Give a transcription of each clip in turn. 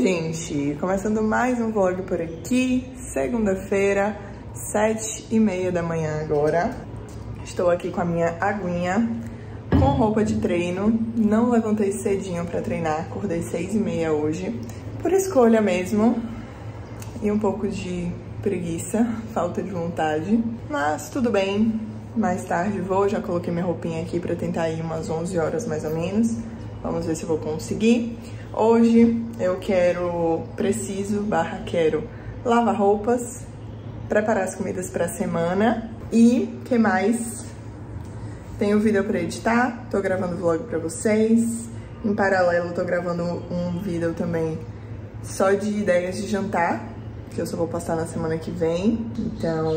Gente! Começando mais um vlog por aqui, segunda-feira, sete e meia da manhã agora. Estou aqui com a minha aguinha, com roupa de treino. Não levantei cedinho pra treinar, acordei seis e meia hoje, por escolha mesmo. E um pouco de preguiça, falta de vontade. Mas tudo bem, mais tarde vou, já coloquei minha roupinha aqui pra tentar ir umas 11 horas mais ou menos. Vamos ver se eu vou conseguir. Hoje eu quero, preciso, barra quero, lavar roupas, preparar as comidas para a semana e que mais? Tenho vídeo para editar, tô gravando vlog para vocês. Em paralelo, tô gravando um vídeo também só de ideias de jantar, que eu só vou postar na semana que vem. Então,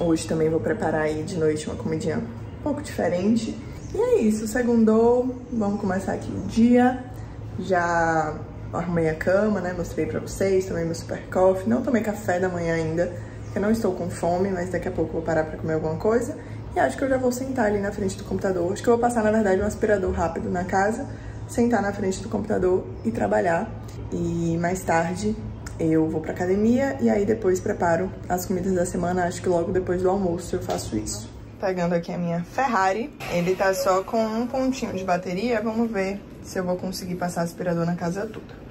hoje também vou preparar aí de noite uma comidinha um pouco diferente. E é isso, segundou, vamos começar aqui o dia. Já arrumei a cama, né? Mostrei pra vocês, tomei meu super coffee. Não tomei café da manhã ainda, porque não estou com fome, mas daqui a pouco vou parar pra comer alguma coisa. E acho que eu já vou sentar ali na frente do computador. Acho que eu vou passar, na verdade, um aspirador rápido na casa, sentar na frente do computador e trabalhar. E mais tarde eu vou pra academia e aí depois preparo as comidas da semana. Acho que logo depois do almoço eu faço isso. Pegando aqui a minha Ferrari. Ele tá só com um pontinho de bateria. Vamos ver se eu vou conseguir passar aspirador na casa toda.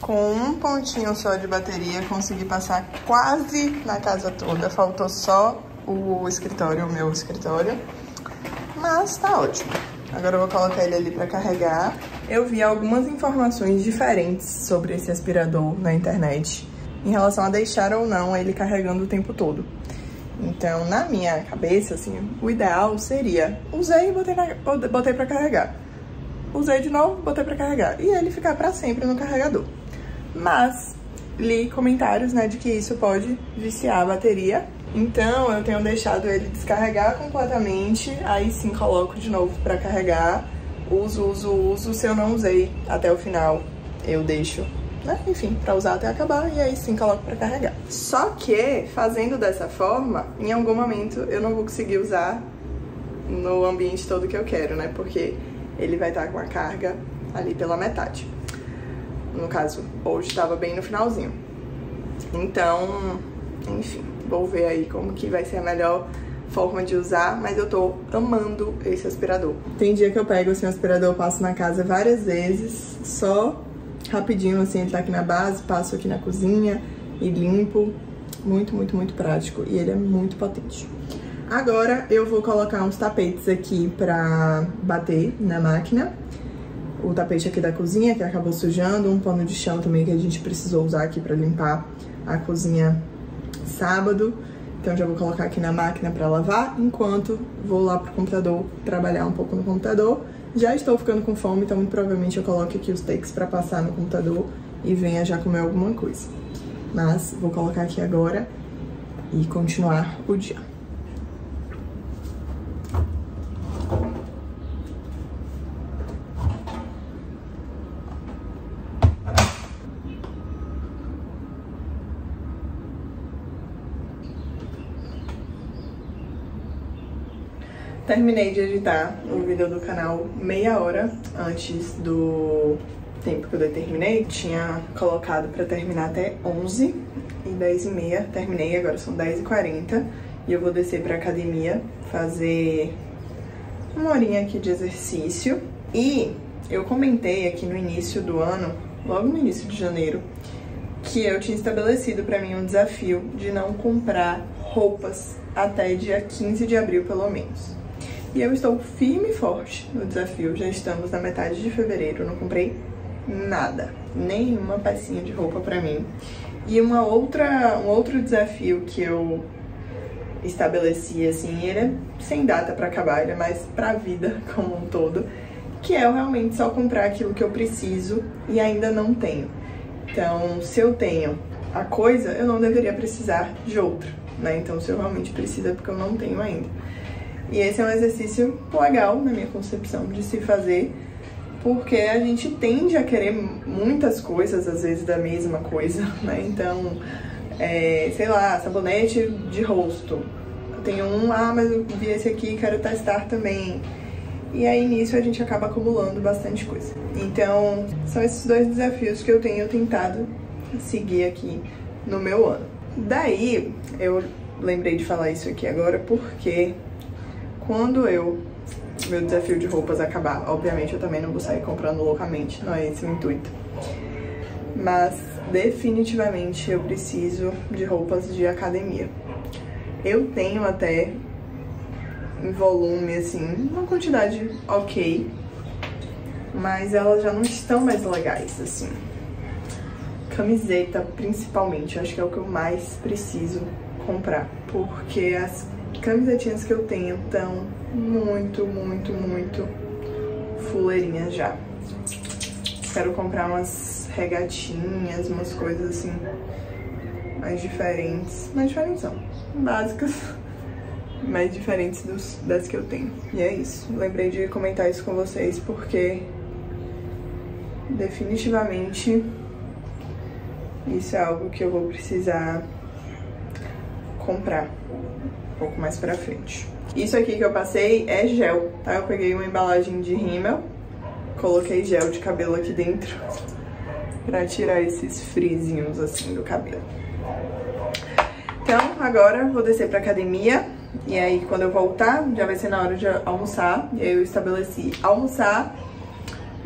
Com um pontinho só de bateria, consegui passar quase na casa toda. Faltou só o escritório, o meu escritório. Mas tá ótimo. Agora eu vou colocar ele ali pra carregar. Eu vi algumas informações diferentes sobre esse aspirador na internet. Em relação a deixar ou não ele carregando o tempo todo. Então, na minha cabeça, assim, o ideal seria... Usei e botei, na, botei pra carregar. Usei de novo, botei pra carregar. E ele ficar pra sempre no carregador mas li comentários, né, de que isso pode viciar a bateria. Então eu tenho deixado ele descarregar completamente, aí sim coloco de novo para carregar. Uso, uso, uso. Se eu não usei até o final, eu deixo, né, enfim, para usar até acabar e aí sim coloco para carregar. Só que fazendo dessa forma, em algum momento eu não vou conseguir usar no ambiente todo que eu quero, né, porque ele vai estar com a carga ali pela metade no caso, hoje estava bem no finalzinho. Então, enfim, vou ver aí como que vai ser a melhor forma de usar, mas eu tô amando esse aspirador. Tem dia que eu pego assim, o aspirador, passo na casa várias vezes, só rapidinho, assim, ele tá aqui na base, passo aqui na cozinha e limpo. Muito, muito, muito prático e ele é muito potente. Agora eu vou colocar uns tapetes aqui pra bater na máquina o tapete aqui da cozinha, que acabou sujando, um pano de chão também que a gente precisou usar aqui pra limpar a cozinha sábado. Então já vou colocar aqui na máquina pra lavar, enquanto vou lá pro computador trabalhar um pouco no computador. Já estou ficando com fome, então provavelmente eu coloque aqui os takes pra passar no computador e venha já comer alguma coisa. Mas vou colocar aqui agora e continuar o dia. Terminei de editar o vídeo do canal meia hora antes do tempo que eu determinei. Tinha colocado pra terminar até 11 e 10 e meia. Terminei, agora são 10 e 40 e eu vou descer pra academia fazer uma horinha aqui de exercício. E eu comentei aqui no início do ano, logo no início de janeiro, que eu tinha estabelecido para mim um desafio de não comprar roupas até dia 15 de abril, pelo menos. E eu estou firme e forte no desafio. Já estamos na metade de fevereiro, não comprei nada, nenhuma pecinha de roupa para mim. E uma outra, um outro desafio que eu estabeleci assim, ele é sem data para acabar, ele é mais pra vida como um todo, que é eu realmente só comprar aquilo que eu preciso e ainda não tenho. Então, se eu tenho a coisa, eu não deveria precisar de outra, né? Então, se eu realmente preciso é porque eu não tenho ainda. E esse é um exercício legal na minha concepção de se fazer, porque a gente tende a querer muitas coisas, às vezes, da mesma coisa, né? Então, é, sei lá, sabonete de rosto. Eu tenho um, ah, mas eu vi esse aqui, quero testar também. E aí nisso a gente acaba acumulando bastante coisa. Então, são esses dois desafios que eu tenho tentado seguir aqui no meu ano. Daí, eu lembrei de falar isso aqui agora porque quando eu meu desafio de roupas acabar, obviamente eu também não vou sair comprando loucamente, não é esse o intuito. Mas definitivamente eu preciso de roupas de academia. Eu tenho até em volume, assim, uma quantidade ok, mas elas já não estão mais legais, assim. Camiseta, principalmente, acho que é o que eu mais preciso comprar, porque as camisetinhas que eu tenho estão muito, muito, muito fuleirinhas já. Quero comprar umas regatinhas, umas coisas assim mais diferentes. Mais diferentes são, básicas mais diferentes dos, das que eu tenho. E é isso. Lembrei de comentar isso com vocês porque definitivamente isso é algo que eu vou precisar comprar pouco mais pra frente. Isso aqui que eu passei é gel, tá? Eu peguei uma embalagem de rímel, coloquei gel de cabelo aqui dentro pra tirar esses frisinhos assim do cabelo. Então, agora vou descer pra academia e aí, quando eu voltar, já vai ser na hora de almoçar. E aí eu estabeleci almoçar,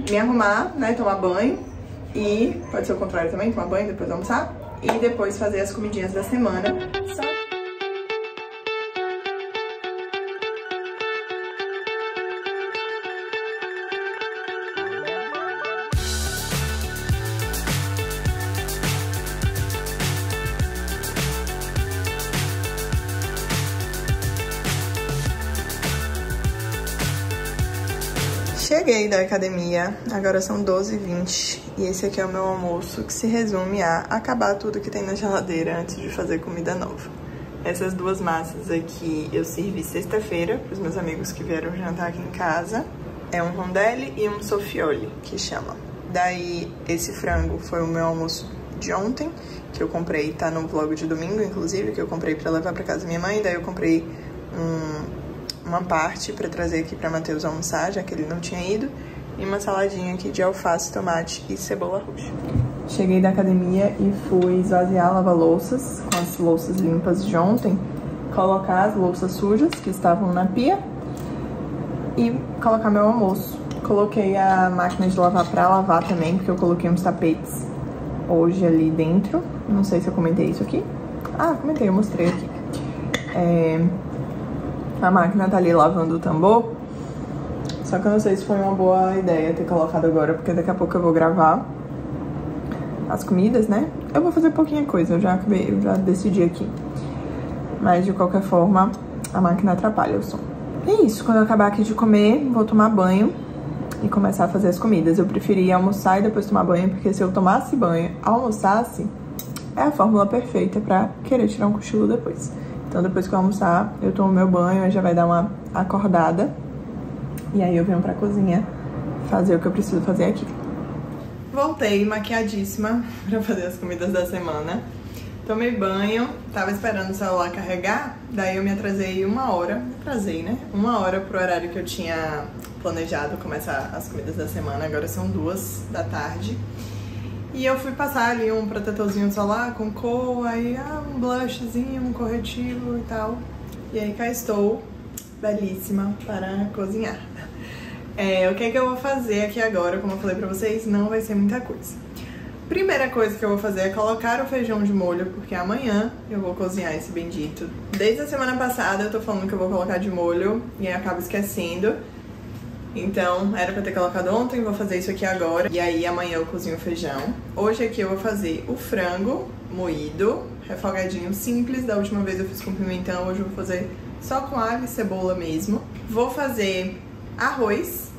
me arrumar, né, tomar banho. E, pode ser o contrário também, tomar banho, depois almoçar. E depois fazer as comidinhas da semana. Só da academia, agora são 12h20 e esse aqui é o meu almoço que se resume a acabar tudo que tem na geladeira antes de fazer comida nova. Essas duas massas aqui eu servi sexta-feira para os meus amigos que vieram jantar aqui em casa. É um rondelli e um sofioli, que chama. Daí, esse frango foi o meu almoço de ontem, que eu comprei, tá no vlog de domingo, inclusive, que eu comprei para levar para casa da minha mãe. Daí eu comprei um uma parte para trazer aqui para Matheus almoçar, já que ele não tinha ido, e uma saladinha aqui de alface, tomate e cebola roxa. Cheguei da academia e fui esvaziar lava-louças com as louças limpas de ontem, colocar as louças sujas que estavam na pia e colocar meu almoço. Coloquei a máquina de lavar para lavar também, porque eu coloquei uns tapetes hoje ali dentro. Não sei se eu comentei isso aqui. Ah, comentei, eu mostrei aqui. É, a máquina tá ali lavando o tambor. Só que eu não sei se foi uma boa ideia ter colocado agora, porque daqui a pouco eu vou gravar as comidas, né? Eu vou fazer pouquinha coisa, eu já acabei, eu já decidi aqui. Mas de qualquer forma, a máquina atrapalha o som. É isso, quando eu acabar aqui de comer, vou tomar banho e começar a fazer as comidas. Eu preferia almoçar e depois tomar banho, porque se eu tomasse banho, almoçasse, é a fórmula perfeita pra querer tirar um cochilo depois. Então depois que eu almoçar, eu tomo meu banho, já vai dar uma acordada. E aí eu venho pra cozinha fazer o que eu preciso fazer aqui. Voltei maquiadíssima pra fazer as comidas da semana. Tomei banho, tava esperando o celular carregar, daí eu me atrasei uma hora, atrasei, né? Uma hora pro horário que eu tinha planejado começar as comidas da semana, agora são duas da tarde. E eu fui passar ali um protetorzinho solar com cor, aí ah, um blushzinho, um corretivo e tal. E aí cá estou, belíssima, para cozinhar. É, o que é que eu vou fazer aqui agora, como eu falei pra vocês, não vai ser muita coisa. Primeira coisa que eu vou fazer é colocar o feijão de molho, porque amanhã eu vou cozinhar esse bendito. Desde a semana passada eu tô falando que eu vou colocar de molho e acabo esquecendo. Então, era pra ter colocado ontem, vou fazer isso aqui agora. E aí amanhã eu cozinho o feijão. Hoje aqui eu vou fazer o frango moído, refogadinho simples. Da última vez eu fiz com pimentão, hoje eu vou fazer só com alho e cebola mesmo. Vou fazer arroz.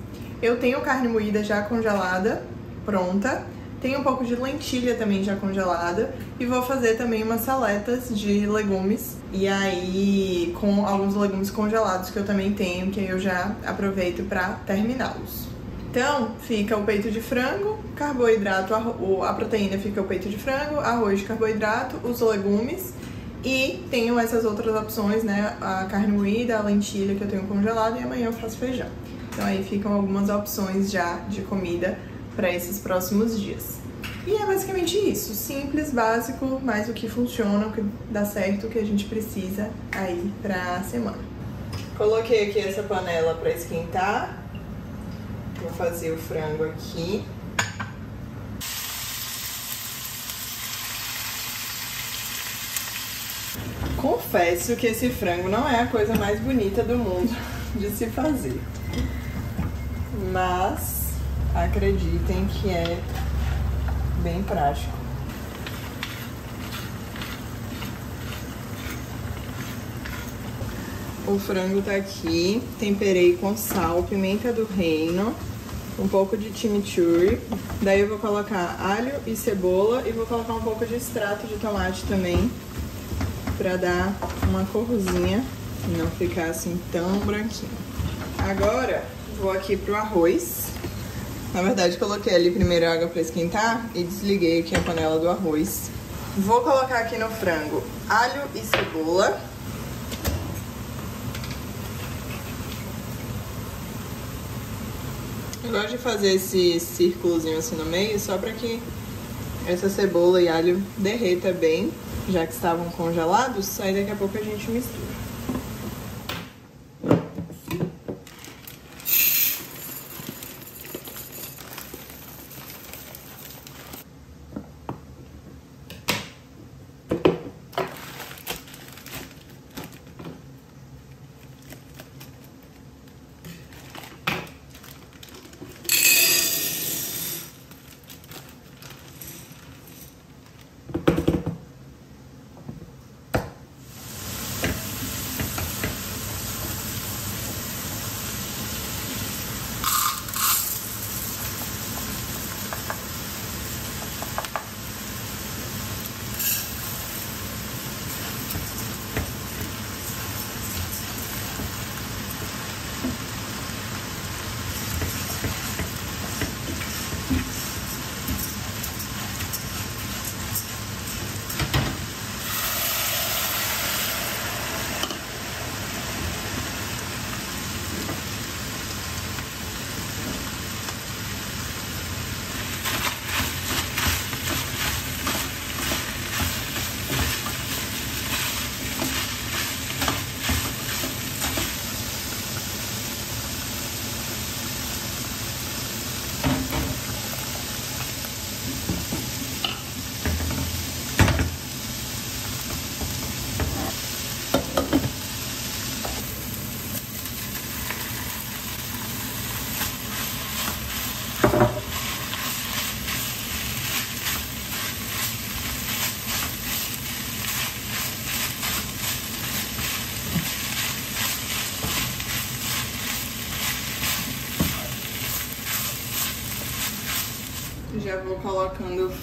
Eu tenho carne moída já congelada, pronta. Tenho um pouco de lentilha também já congelada. E vou fazer também umas saletas de legumes. E aí, com alguns legumes congelados que eu também tenho, que eu já aproveito pra terminá-los. Então, fica o peito de frango, carboidrato, a proteína fica o peito de frango, arroz de carboidrato, os legumes e tenho essas outras opções, né? A carne moída, a lentilha que eu tenho congelado e amanhã eu faço feijão. Então aí ficam algumas opções já de comida para esses próximos dias. E é basicamente isso, simples, básico, mas o que funciona, o que dá certo, o que a gente precisa aí pra semana. Coloquei aqui essa panela para esquentar. Vou fazer o frango aqui. Confesso que esse frango não é a coisa mais bonita do mundo de se fazer. Mas acreditem que é bem prático. O frango tá aqui, temperei com sal, pimenta do reino, um pouco de chimichurri. Daí eu vou colocar alho e cebola e vou colocar um pouco de extrato de tomate também pra dar uma corzinha e não ficar assim tão branquinho. Agora vou aqui pro arroz. Na verdade coloquei ali primeiro a água pra esquentar e desliguei aqui a panela do arroz. Vou colocar aqui no frango alho e cebola. Eu gosto de fazer esse círculozinho assim no meio, só pra que essa cebola e alho derreta bem, já que estavam congelados, aí daqui a pouco a gente mistura.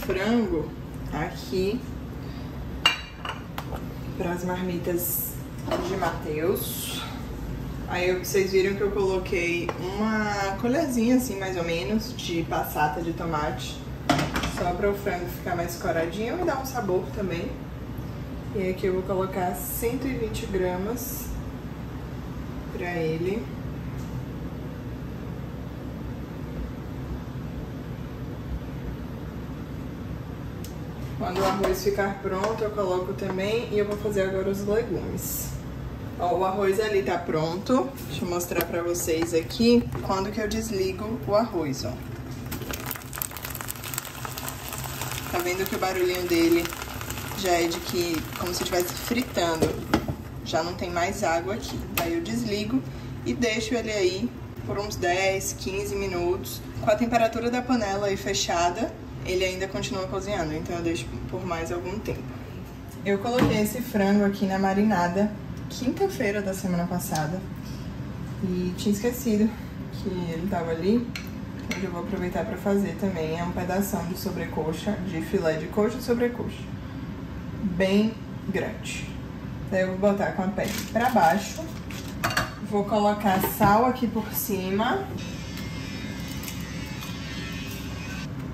Frango aqui para as marmitas de Mateus. Aí vocês viram que eu coloquei uma colherzinha assim, mais ou menos, de passata de tomate. Só para o frango ficar mais coradinho e dar um sabor também. E aqui eu vou colocar 120 gramas para ele. Quando o arroz ficar pronto, eu coloco também e eu vou fazer agora os legumes. Ó, o arroz ali tá pronto. Deixa eu mostrar pra vocês aqui quando que eu desligo o arroz, ó. Tá vendo que o barulhinho dele já é de que, como se estivesse fritando. Já não tem mais água aqui. Daí eu desligo e deixo ele aí por uns 10, 15 minutos. Com a temperatura da panela aí fechada, ele ainda continua cozinhando. Então eu deixo por mais algum tempo. Eu coloquei esse frango aqui na marinada quinta-feira da semana passada. E tinha esquecido que ele tava ali. Hoje eu vou aproveitar para fazer também. É um pedaço de sobrecoxa, de filé de coxa e sobrecoxa. Bem grande. Daí eu vou botar com a pele para baixo. Vou colocar sal aqui por cima.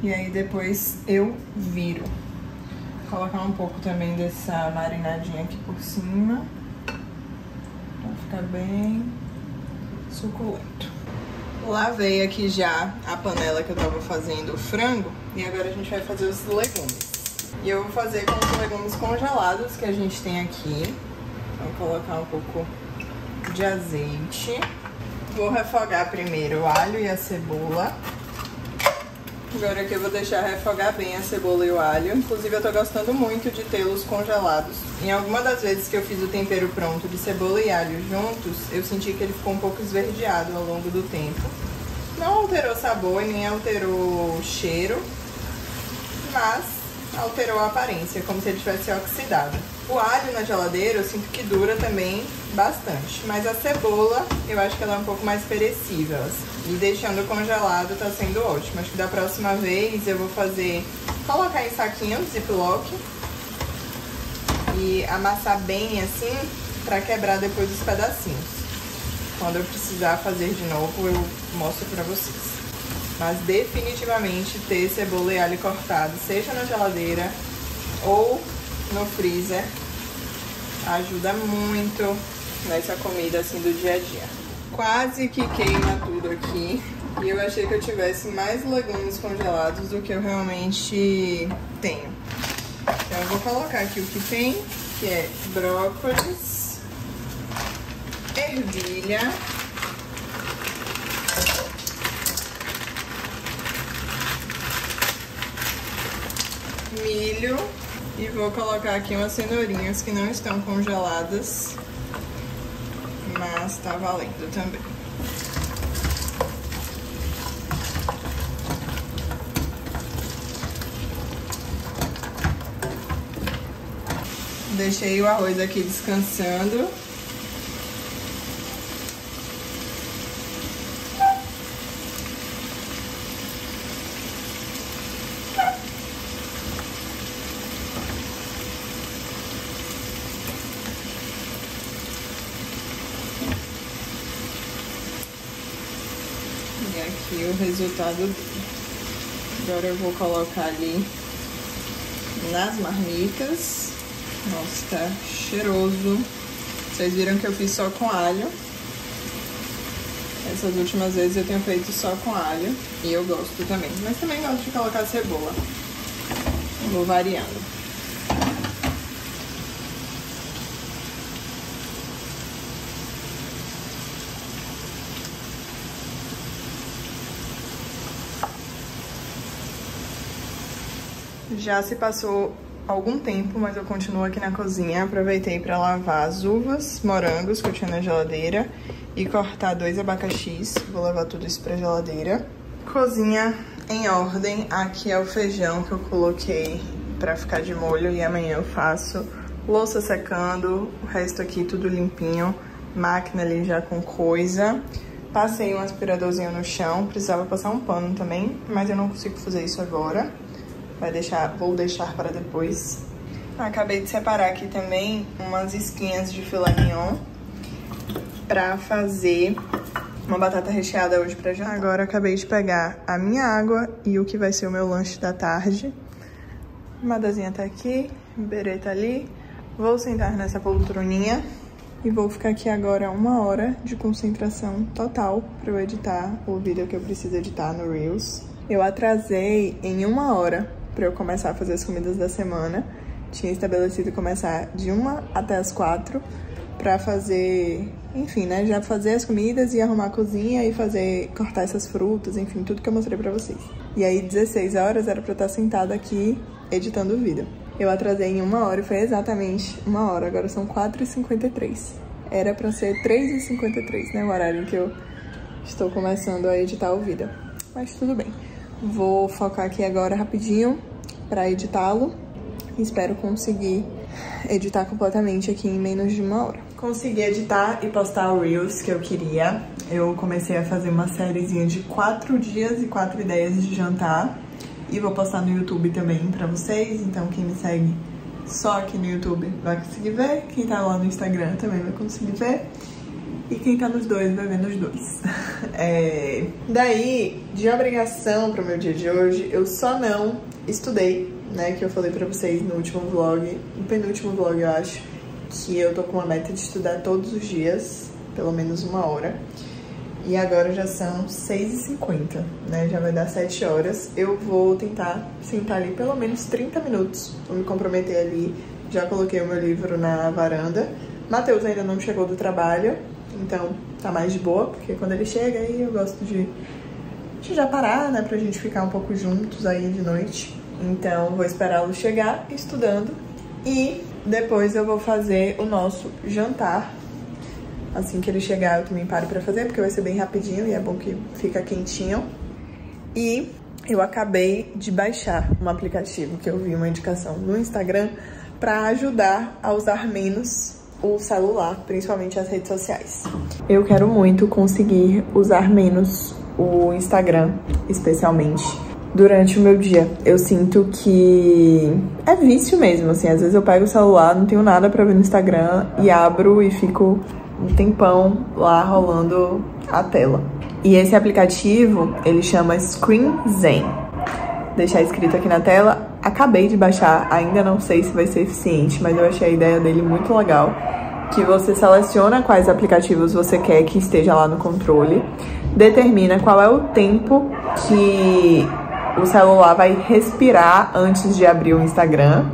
E aí depois eu viro. Vou colocar um pouco também dessa marinadinha aqui por cima. Pra ficar bem suculento. Lavei aqui já a panela que eu tava fazendo o frango. E agora a gente vai fazer os legumes. E eu vou fazer com os legumes congelados que a gente tem aqui. Vou colocar um pouco de azeite. Vou refogar primeiro o alho e a cebola. Agora aqui eu vou deixar refogar bem a cebola e o alho. Inclusive eu tô gostando muito de tê-los congelados. Em alguma das vezes que eu fiz o tempero pronto de cebola e alho juntos, eu senti que ele ficou um pouco esverdeado ao longo do tempo. Não alterou sabor e nem alterou cheiro, mas alterou a aparência, como se ele tivesse oxidado. O alho na geladeira eu sinto que dura também bastante, mas a cebola eu acho que ela é um pouco mais perecível. E deixando congelado tá sendo ótimo. Acho que da próxima vez eu vou fazer, colocar em saquinhos ziploc e amassar bem assim pra quebrar depois os pedacinhos. Quando eu precisar fazer de novo eu mostro pra vocês. Mas definitivamente ter cebola e alho cortado, seja na geladeira ou no freezer, ajuda muito nessa comida assim do dia a dia. Quase que queima tudo aqui. E eu achei que eu tivesse mais legumes congelados do que eu realmente tenho. Então eu vou colocar aqui o que tem, que é brócolis, ervilha, milho e vou colocar aqui umas cenourinhas que não estão congeladas, mas tá valendo também. Deixei o arroz aqui descansando. E aqui resultado. Agora eu vou colocar ali nas marmitas. Nossa, tá cheiroso. Vocês viram que eu fiz só com alho. Essas últimas vezes eu tenho feito só com alho. E eu gosto também. Mas também gosto de colocar cebola. Vou variando. Já se passou algum tempo, mas eu continuo aqui na cozinha. Aproveitei para lavar as uvas, morangos que eu tinha na geladeira e cortar dois abacaxis. Vou levar tudo isso pra geladeira. Cozinha em ordem. Aqui é o feijão que eu coloquei para ficar de molho e amanhã eu faço. Louça secando, o resto aqui tudo limpinho. Máquina ali já com coisa. Passei um aspiradorzinho no chão, precisava passar um pano também, mas eu não consigo fazer isso agora. Vai deixar, vou deixar para depois. Acabei de separar aqui também umas esquinhas de filé mignon para fazer uma batata recheada hoje pra jantar. Agora acabei de pegar a minha água e o que vai ser o meu lanche da tarde. Madazinha tá aqui, Berê tá ali. Vou sentar nessa poltroninha e vou ficar aqui agora uma hora de concentração total para eu editar o vídeo que eu preciso editar no Reels. Eu atrasei em uma hora para eu começar a fazer as comidas da semana. Tinha estabelecido começar de uma até as quatro, pra fazer, enfim, né? Já fazer as comidas e arrumar a cozinha e fazer, cortar essas frutas, enfim, tudo que eu mostrei pra vocês. E aí, 16 horas era pra eu estar sentada aqui editando o vídeo. Eu atrasei em uma hora e foi exatamente uma hora, agora são 4h53. Era pra ser 3h53, né? O horário em que eu estou começando a editar o vídeo. Mas tudo bem. Vou focar aqui agora rapidinho pra editá-lo. Espero conseguir editar completamente aqui em menos de uma hora. Consegui editar e postar o Reels que eu queria. Eu comecei a fazer uma sériezinha de quatro dias e quatro ideias de jantar. E vou postar no YouTube também pra vocês, então quem me segue só aqui no YouTube vai conseguir ver. Quem tá lá no Instagram também vai conseguir ver. E quem tá nos dois vai ver nos dois. É... Daí, de obrigação pro meu dia de hoje, eu só não estudei, né? Que eu falei pra vocês no último vlog, no penúltimo vlog, eu acho, que eu tô com uma meta de estudar todos os dias, pelo menos uma hora. E agora já são 6h50, né? Já vai dar 7 horas. Eu vou tentar sentar ali pelo menos 30 minutos. Vou me comprometer ali. Já coloquei o meu livro na varanda. Matheus ainda não chegou do trabalho, então tá mais de boa, porque quando ele chega aí eu gosto de, de já parar, né? Pra gente ficar um pouco juntos aí de noite. Então vou esperá-lo chegar estudando e depois eu vou fazer o nosso jantar Assim que ele chegar, eu também paro pra fazer, porque vai ser bem rapidinho e é bom que fica quentinho. E eu acabei de baixar um aplicativo que eu vi uma indicação no Instagram para ajudar a usar menos o celular, principalmente as redes sociais. Eu quero muito conseguir usar menos o Instagram, especialmente durante o meu dia. Eu sinto que é vício mesmo, assim, às vezes eu pego o celular, não tenho nada para ver no Instagram e abro e fico um tempão lá rolando a tela. E esse aplicativo, ele chama Screen Zen. Deixar escrito aqui na tela. Acabei de baixar, ainda não sei se vai ser eficiente, mas eu achei a ideia dele muito legal. Que você seleciona quais aplicativos você quer que esteja lá no controle, determina qual é o tempo que o celular vai respirar antes de abrir o Instagram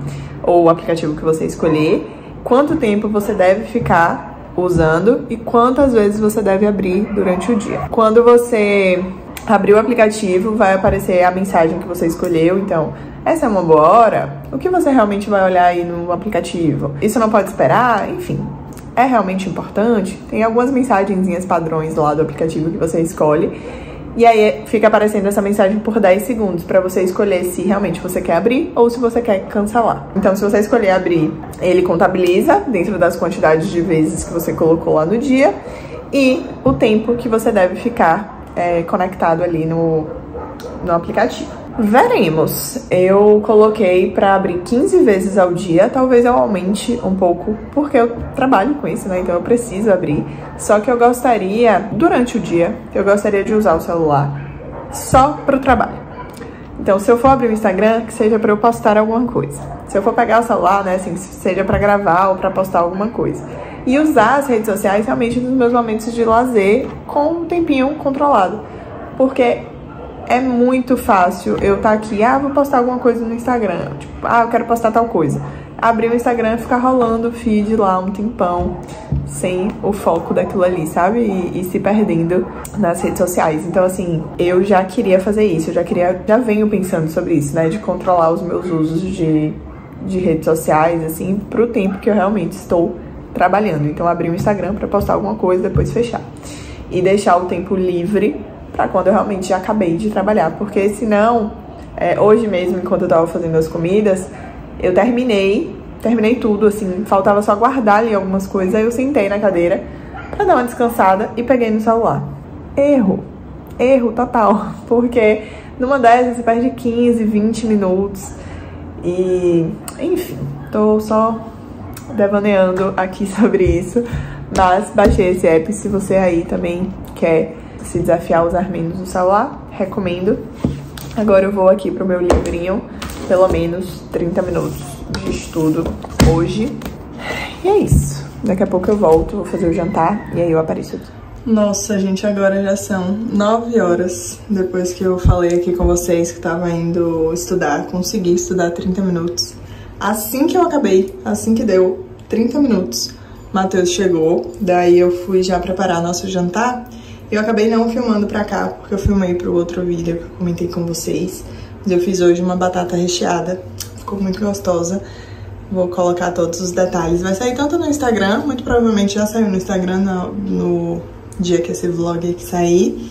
ou o aplicativo que você escolher, quanto tempo você deve ficar usando e quantas vezes você deve abrir durante o dia. Quando você abrir o aplicativo, vai aparecer a mensagem que você escolheu, então essa é uma boa hora? O que você realmente vai olhar aí no aplicativo? Isso não pode esperar? Enfim, é realmente importante? Tem algumas mensagenzinhas padrões lá do aplicativo que você escolhe e aí fica aparecendo essa mensagem por 10 segundos para você escolher se realmente você quer abrir ou se você quer cancelar. Então, se você escolher abrir, ele contabiliza dentro das quantidades de vezes que você colocou lá no dia e o tempo que você deve ficar é, conectado ali no, no aplicativo. Veremos. Eu coloquei para abrir 15 vezes ao dia, talvez eu aumente um pouco, porque eu trabalho com isso, né? Então eu preciso abrir. Só que eu gostaria, durante o dia, eu gostaria de usar o celular só para o trabalho. Então, se eu for abrir o Instagram, que seja para eu postar alguma coisa. Se eu for pegar o celular, né, assim, seja para gravar ou para postar alguma coisa. E usar as redes sociais realmente nos meus momentos de lazer com um tempinho controlado. Porque é muito fácil eu estar tá aqui, ah, vou postar alguma coisa no Instagram. Tipo, ah, eu quero postar tal coisa. Abrir o Instagram e ficar rolando o feed lá um tempão, sem o foco daquilo ali, sabe? E, e, se perdendo nas redes sociais. Então, assim, eu já queria fazer isso, eu já queria, já venho pensando sobre isso, né? De controlar os meus usos de, de redes sociais, assim, pro tempo que eu realmente estou trabalhando. Então, abrir o Instagram para postar alguma coisa, depois fechar. E deixar o tempo livre para quando eu realmente acabei de trabalhar, porque senão, é, hoje mesmo, enquanto eu tava fazendo as comidas, eu terminei, terminei tudo, assim, faltava só guardar ali algumas coisas, aí eu sentei na cadeira para dar uma descansada e peguei no celular. Erro, erro total, porque numa dessas você perde 15, 20 minutos e, enfim, tô só devaneando aqui sobre isso, mas baixei esse app se você aí também quer se desafiar a usar menos o celular, recomendo. Agora eu vou aqui pro meu livrinho, pelo menos 30 minutos de estudo hoje. E é isso. Daqui a pouco eu volto, vou fazer o jantar e aí eu apareço aqui. Nossa, gente, agora já são 9 horas depois que eu falei aqui com vocês que tava indo estudar. Consegui estudar 30 minutos. Assim que eu acabei, assim que deu 30 minutos, Matheus chegou, daí eu fui já preparar nosso jantar. Eu acabei não filmando pra cá, porque eu filmei pro outro vídeo que eu comentei com vocês. Mas eu fiz hoje uma batata recheada, ficou muito gostosa. Vou colocar todos os detalhes. Vai sair tanto no Instagram, muito provavelmente já saiu no Instagram no, no dia que esse vlog aqui sair.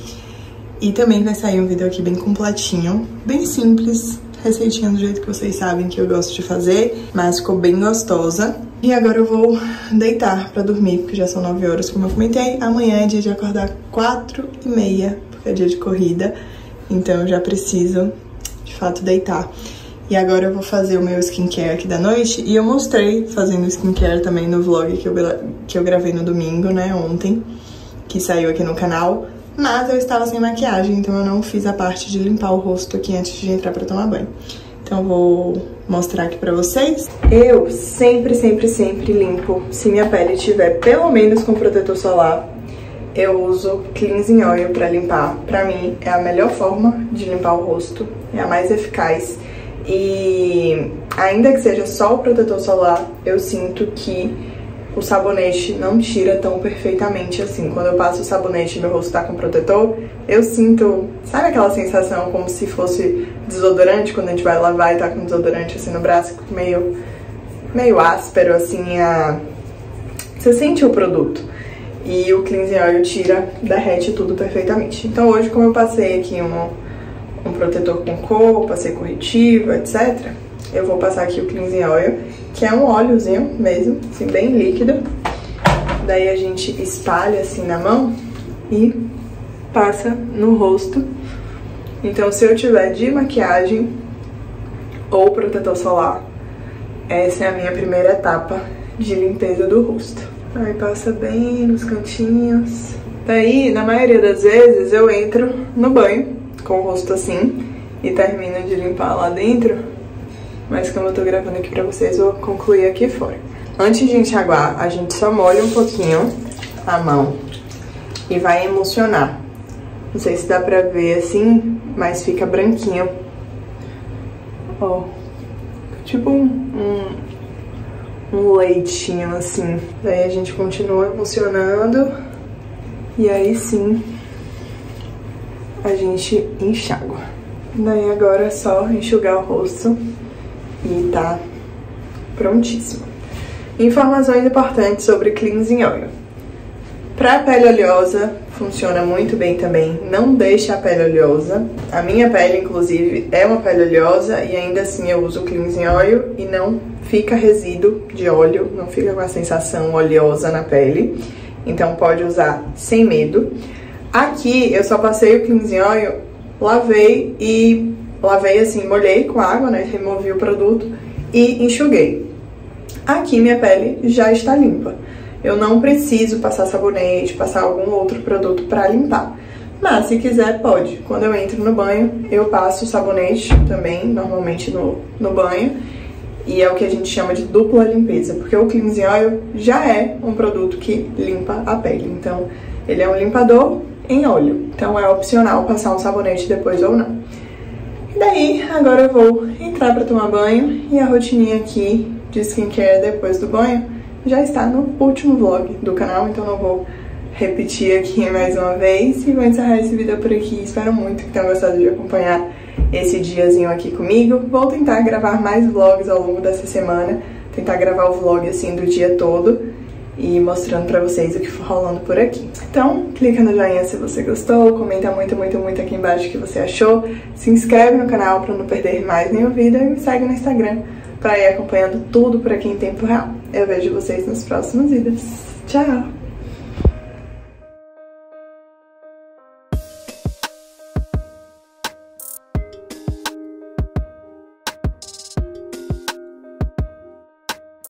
E também vai sair um vídeo aqui bem completinho, bem simples, receitinha do jeito que vocês sabem que eu gosto de fazer, mas ficou bem gostosa. E agora eu vou deitar pra dormir, porque já são 9 horas, como eu comentei. Amanhã é dia de acordar 4 e meia, porque é dia de corrida. Então eu já preciso, de fato, deitar. E agora eu vou fazer o meu skincare aqui da noite. E eu mostrei fazendo skincare também no vlog que eu, que eu gravei no domingo, né, ontem. Que saiu aqui no canal. Mas eu estava sem maquiagem, então eu não fiz a parte de limpar o rosto aqui antes de entrar pra tomar banho. Então vou mostrar aqui pra vocês. Eu sempre, sempre, sempre limpo, se minha pele tiver pelo menos com protetor solar, eu uso cleansing oil pra limpar. Pra mim é a melhor forma de limpar o rosto, é a mais eficaz. E ainda que seja só o protetor solar, eu sinto que o sabonete não tira tão perfeitamente assim. Quando eu passo o sabonete e meu rosto tá com protetor, eu sinto, sabe aquela sensação como se fosse desodorante, quando a gente vai lavar e tá com desodorante assim no braço, meio, meio áspero, assim, a... você sente o produto. E o cleansing oil tira, derrete tudo perfeitamente. Então hoje, como eu passei aqui um, um protetor com cor, passei corretivo, etc., eu vou passar aqui o cleansing oil que é um óleozinho mesmo, assim, bem líquido. Daí a gente espalha assim na mão e passa no rosto. Então, se eu tiver de maquiagem ou protetor solar, essa é a minha primeira etapa de limpeza do rosto. Aí passa bem nos cantinhos. Daí, na maioria das vezes, eu entro no banho com o rosto assim e termino de limpar lá dentro mas como eu tô gravando aqui pra vocês, vou concluir aqui fora. Antes de enxaguar, a gente só molha um pouquinho a mão e vai emulsionar. Não sei se dá pra ver assim, mas fica branquinho. Ó, tipo um, um, um leitinho assim. Daí a gente continua emulsionando e aí sim a gente enxágua. Daí agora é só enxugar o rosto e tá prontíssimo. Informações importantes sobre cleansing oil. Para pele oleosa, funciona muito bem também. Não deixa a pele oleosa. A minha pele, inclusive, é uma pele oleosa e ainda assim eu uso cleansing oil e não fica resíduo de óleo, não fica com a sensação oleosa na pele. Então pode usar sem medo. Aqui eu só passei o cleansing oil, lavei e Lavei assim, molhei com água, né? Removi o produto e enxuguei. Aqui minha pele já está limpa. Eu não preciso passar sabonete, passar algum outro produto para limpar. Mas se quiser, pode. Quando eu entro no banho, eu passo sabonete também, normalmente no, no banho. E é o que a gente chama de dupla limpeza, porque o Cleansing Oil já é um produto que limpa a pele. Então, ele é um limpador em óleo. Então, é opcional passar um sabonete depois ou não. Daí, agora eu vou entrar pra tomar banho e a rotininha aqui de skincare depois do banho já está no último vlog do canal, então não vou repetir aqui mais uma vez e vou encerrar esse vídeo por aqui. Espero muito que tenham gostado de acompanhar esse diazinho aqui comigo. Vou tentar gravar mais vlogs ao longo dessa semana, tentar gravar o vlog assim do dia todo e mostrando pra vocês o que for rolando por aqui. Então, clica no joinha se você gostou, comenta muito, muito, muito aqui embaixo o que você achou, se inscreve no canal pra não perder mais nenhum vídeo e me segue no Instagram pra ir acompanhando tudo por aqui em tempo real. Eu vejo vocês nos próximos vídeos. Tchau!